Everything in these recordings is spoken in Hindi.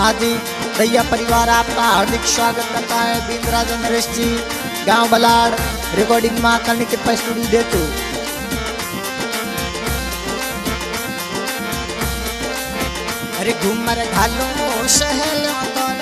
जी दैया परिवार, आपका हार्दिक स्वागत करता है बिंद्राज नरेश जी। गाँव बलाड़ रिकॉर्डिंग माँ करने के पास स्टूडियो देखो अरे घूमर घालो सहलो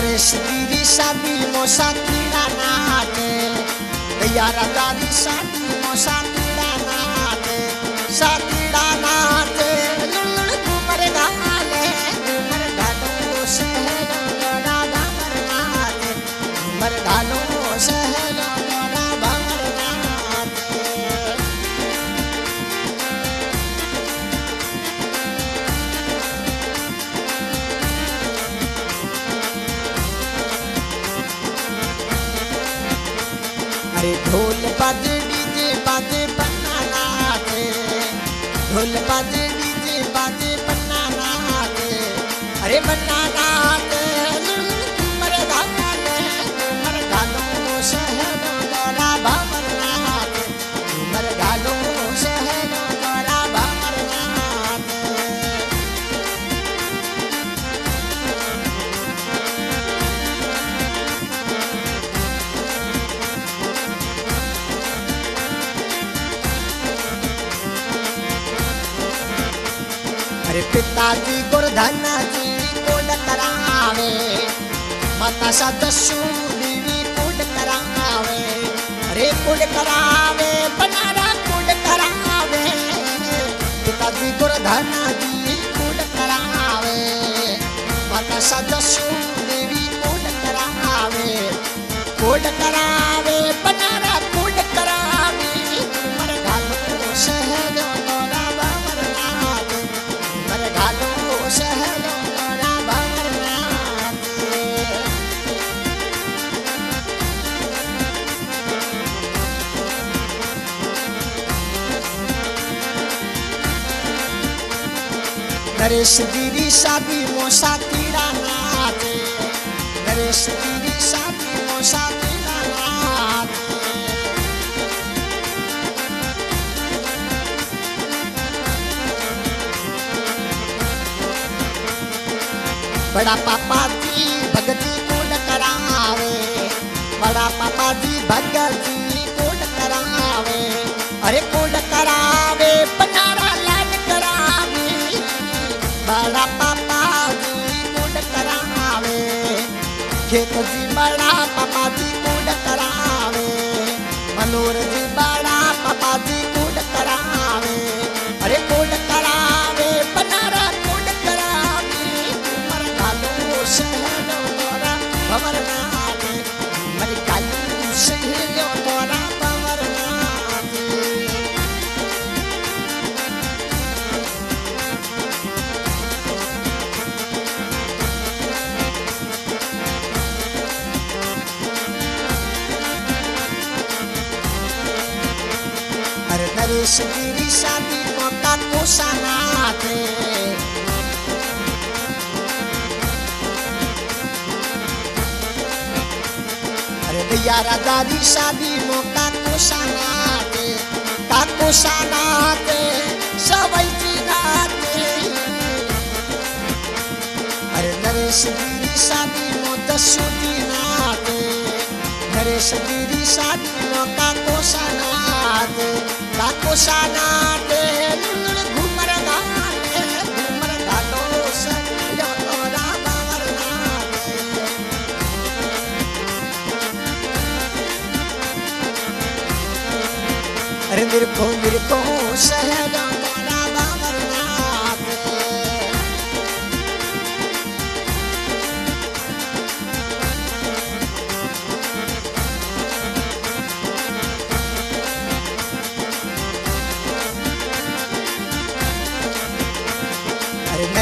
अरे नरेश गिरी शादी मोसा कीड़ा नाचे भैया ढोल बज डीजे बाजे पन्ना नाचे। ढोल बज डीजे बाजे पन्ना नाचे। अरे पन्ना अरे पिताजी गुरधनाजी कोड करावे. माता सदस्यू बीवी कोड करावे. अरे कोड करावे, बनारा कोड करावे. पिताजी गुरधनाजी कोड करावे. माता सदस्यू देवी कोड करावे. कोड करावे नरेश गिरी शादी मोसा कीड़ा नाचे नरेश गिरी शादी मोसा कीड़ा नाचे बड़ा पापा जी भगती कोड करावे बड़ा पापा जी भगती खेत जी बड़ा पापा जी कोड करावे मनोर नरेश गिरी शादी मोटा कोसाना थे अरे भैया राजारी शादी मोटा कोसाना थे का कोसाना थे सबई नाते अरे नरेश गिरी शादी मो दसो नाते नरेश गिरी शादी मो का कोसानाते का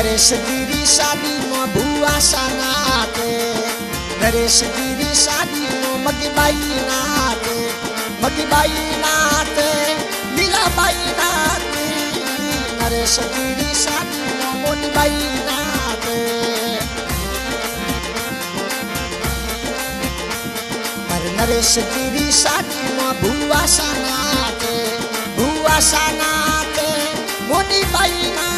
नरेश गिरी शादी में भुआ सनाते नरेश गिरी शादी में मगी बाई नाते मगी बाई नाते लीला बाई नाते। नरेश गिरी शादी में मोनी बाई नाते। अरे नरेश गिरी शादी में भुआ सनाते भुआ सनाते मोनी बाई नाते। मन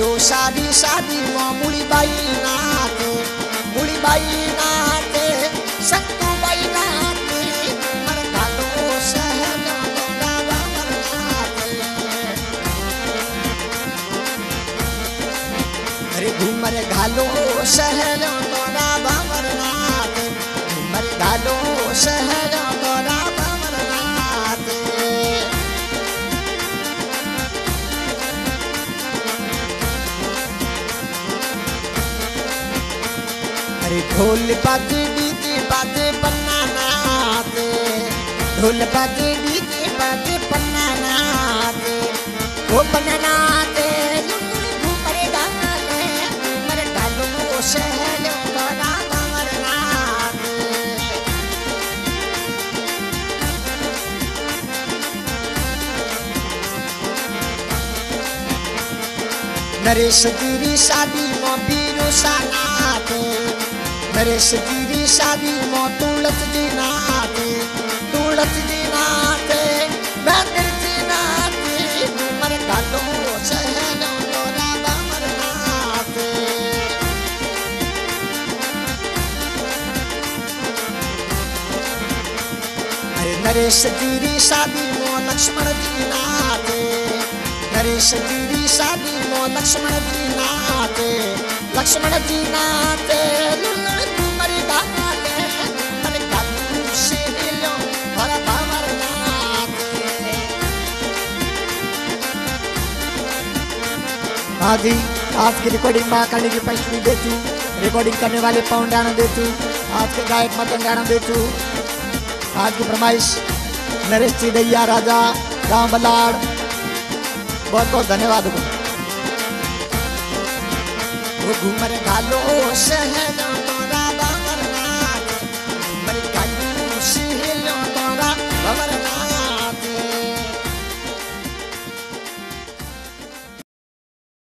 हीरो शादी शादी में मुड़ी बाई नाते मुड़ी बाई नाते सत्तू बाई नाते कालो सहल तोरा बाबर नाते अरे घूमर घालो ढोल बाजे डीजे बाजे पन्ना नाते ढोल बाजे डीजे बाजे पन्ना नाते ओ पन्ना नाते नरेश गिरी शादी में बीरू सनाते नरेश गिरी शादी में तुलत जी नाते तुलत जी नाते मंदिर जी नाते मर डालो सहलो तोरा बामर नाते अरे नरेश गिरी शादी में लक्ष्मण जी नाते नरेश गिरी शादी में लक्ष्मण जी नाते लक्ष्मण जी नाते जी आज की रिकॉर्डिंग माँ करने की पंचमी देतू रिकॉर्डिंग करने वाले पवन राणा देतू आज के गायक मदन राणा देतू आज की फरमाइश, नरेश जी दैया राजा, राम बलाड़। बहुत बहुत धन्यवाद घालो सहलो